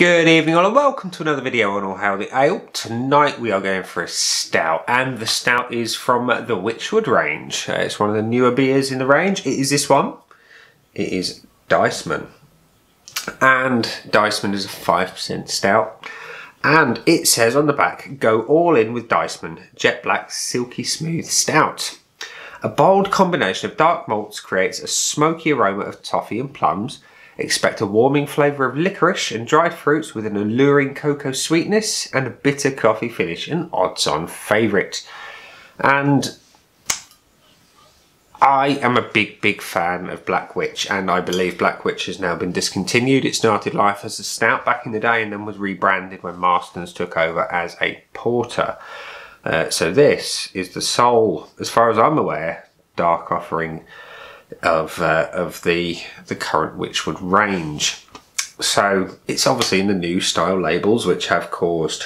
Good evening all and welcome to another video on All the Ale. Tonight we are going for a stout and the stout is from the Wychwood range. Uh, it's one of the newer beers in the range. It is this one. It is Diceman. And Diceman is a 5% stout. And it says on the back, go all in with Diceman, jet black, silky smooth stout. A bold combination of dark malts creates a smoky aroma of toffee and plums, Expect a warming flavour of licorice and dried fruits with an alluring cocoa sweetness and a bitter coffee finish, an odds on favourite. And I am a big, big fan of Black Wych, and I believe Black Wych has now been discontinued. It started life as a stout back in the day and then was rebranded when Marston's took over as a porter. Uh, so this is the sole, as far as I'm aware, dark offering of uh, of the the current Wychwood range. So it's obviously in the new style labels, which have caused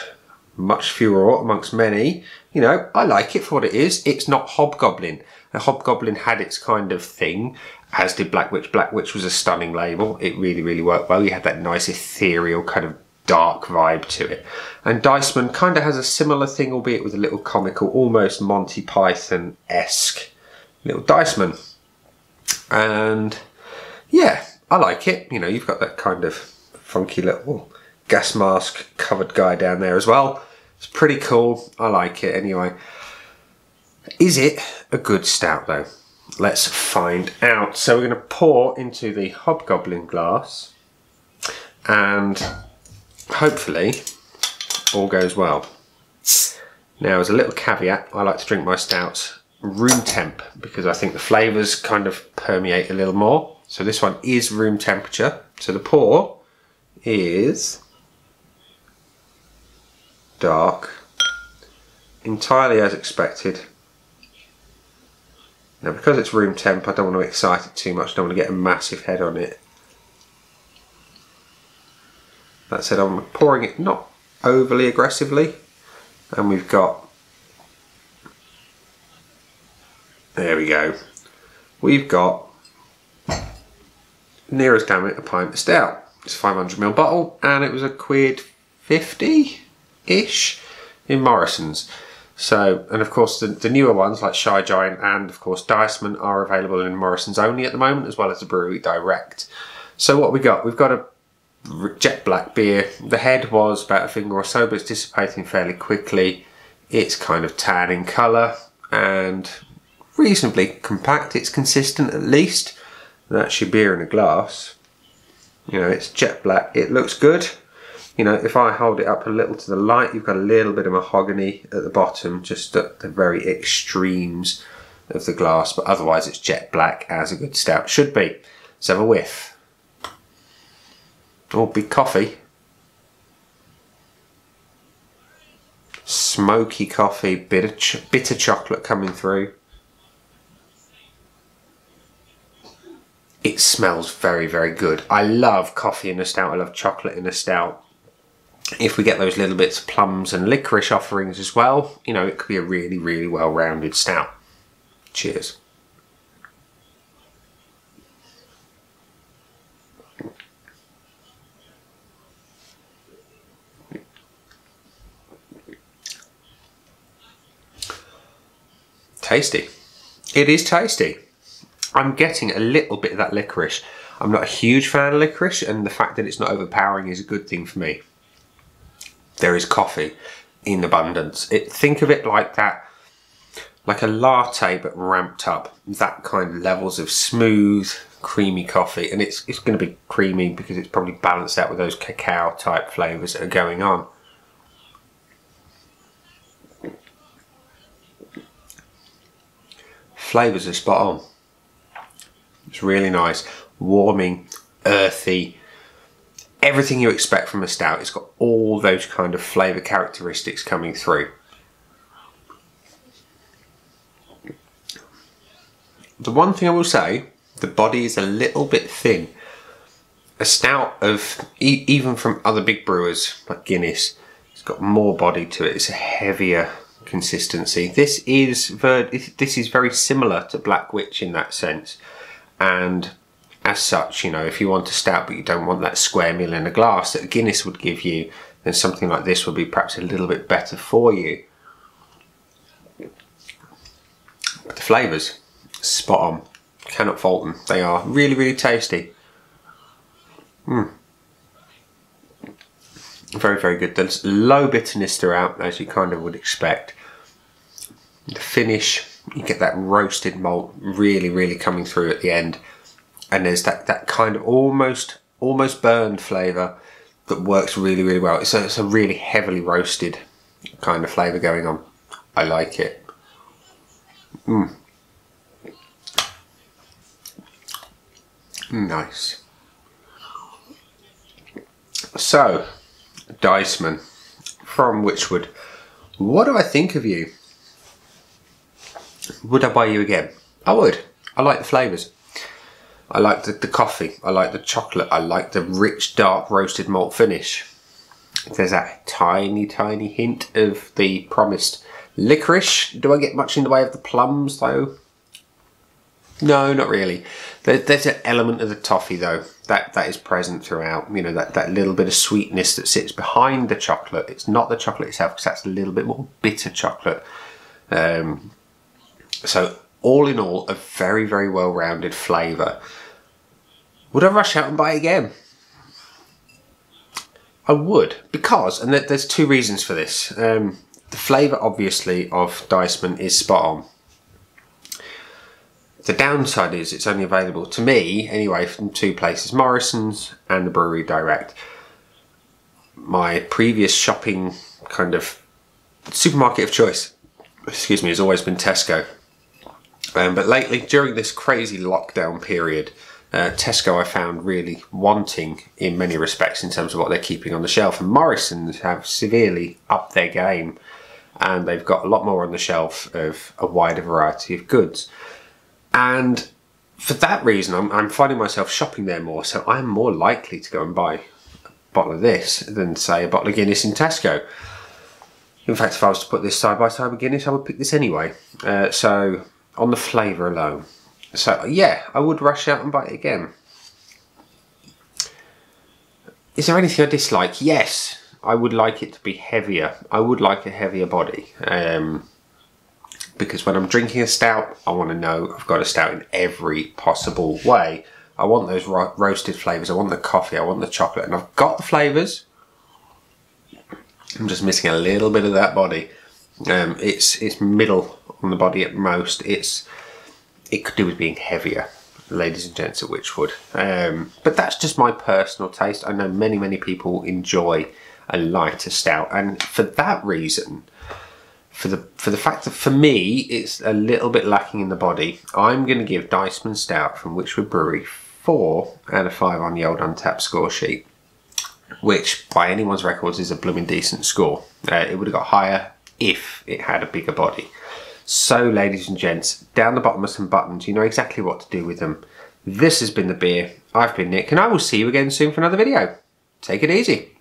much furore amongst many. You know, I like it for what it is. It's not Hobgoblin. The Hobgoblin had its kind of thing, as did Black Wych. Black Wych was a stunning label. It really, really worked well. You had that nice ethereal kind of dark vibe to it. And Diceman kind of has a similar thing, albeit with a little comical, almost Monty Python-esque little Diceman and yeah, I like it. You know, you've got that kind of funky little gas mask covered guy down there as well. It's pretty cool. I like it anyway. Is it a good stout though? Let's find out. So we're going to pour into the hobgoblin glass and hopefully all goes well. Now as a little caveat, I like to drink my stouts room temp because I think the flavours kind of permeate a little more. So this one is room temperature. So the pour is dark, entirely as expected. Now because it's room temp I don't want to excite it too much, I don't want to get a massive head on it. That said I'm pouring it not overly aggressively and we've got There we go. We've got nearest damn it a pint of stout. It's a 500ml bottle and it was a quid 50-ish in Morrison's. So, and of course the, the, newer ones like Shy Giant and of course Diceman are available in Morrison's only at the moment as well as the Brewery Direct. So what we got? We've got a jet black beer. The head was about a finger or so but it's dissipating fairly quickly. It's kind of tan in colour and reasonably compact. It's consistent at least. That's your beer in a glass. You know, it's jet black. It looks good. You know, if I hold it up a little to the light, you've got a little bit of mahogany at the bottom, just at the very extremes of the glass. But otherwise, it's jet black as a good stout should be. Let's have a whiff. Oh, big coffee. Smoky coffee, bit of ch bitter chocolate coming through. It smells very, very good. I love coffee in a stout. I love chocolate in a stout. If we get those little bits of plums and licorice offerings as well, you know, it could be a really, really well-rounded stout. Cheers. Tasty. It is tasty. I'm getting a little bit of that licorice. I'm not a huge fan of licorice and the fact that it's not overpowering is a good thing for me. There is coffee in abundance. It, think of it like that, like a latte but ramped up. That kind of levels of smooth, creamy coffee and it's, it's going to be creamy because it's probably balanced out with those cacao type flavours that are going on. Flavours are spot on. It's really nice, warming, earthy, everything you expect from a stout. It's got all those kind of flavour characteristics coming through. The one thing I will say, the body is a little bit thin. A stout of, even from other big brewers like Guinness, it's got more body to it. It's a heavier consistency. This is ver this is very similar to Black Wych in that sense and as such, you know, if you want a stout but you don't want that square meal in a glass that Guinness would give you, then something like this would be perhaps a little bit better for you. But the flavours, spot on. Cannot fault them. They are really, really tasty. Mm. Very, very good. There's low bitterness throughout, as you kind of would expect. The finish, you get that roasted malt really, really coming through at the end. And there's that, that kind of almost, almost burned flavour that works really, really well. It's a, it's a really heavily roasted kind of flavour going on. I like it. Mm. Nice. So, Diceman from Wychwood, What do I think of you? Would I buy you again? I would. I like the flavours. I like the, the coffee. I like the chocolate. I like the rich, dark roasted malt finish. There's that tiny, tiny hint of the promised licorice. Do I get much in the way of the plums though? No, not really. There, there's an element of the toffee though that that is present throughout. You know that that little bit of sweetness that sits behind the chocolate. It's not the chocolate itself because that's a little bit more bitter chocolate. Um, so all in all, a very very well rounded flavour. Would I rush out and buy again? I would because, and there's two reasons for this. Um, the flavour, obviously, of Diceman is spot on the downside is it's only available to me, anyway, from two places, Morrison's and the Brewery Direct. My previous shopping kind of supermarket of choice, excuse me, has always been Tesco. Um, but lately, during this crazy lockdown period, uh, Tesco I found really wanting in many respects in terms of what they're keeping on the shelf. And Morrison's have severely upped their game and they've got a lot more on the shelf of a wider variety of goods. And for that reason, I'm, I'm finding myself shopping there more. So I'm more likely to go and buy a bottle of this than, say, a bottle of Guinness in Tesco. In fact, if I was to put this side by side with Guinness, I would pick this anyway. Uh, so, on the flavour alone. So, yeah, I would rush out and buy it again. Is there anything I dislike? Yes, I would like it to be heavier. I would like a heavier body. Um, because when I'm drinking a stout, I want to know I've got a stout in every possible way. I want those ro roasted flavours, I want the coffee, I want the chocolate, and I've got the flavours. I'm just missing a little bit of that body. Um, it's it's middle on the body at most. It's it could do with being heavier, ladies and gents at Wychwood. Um, but that's just my personal taste. I know many many people enjoy a lighter stout, and for that reason, for the for the fact that for me it's a little bit lacking in the body, I'm going to give Diceman Stout from Wychwood Brewery four out of five on the old Untappd score sheet, which by anyone's records is a blooming decent score. Uh, it would have got higher if it had a bigger body. So, ladies and gents, down the bottom are some buttons. You know exactly what to do with them. This has been the beer. I've been Nick, and I will see you again soon for another video. Take it easy.